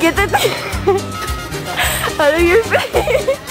Get the out of your face.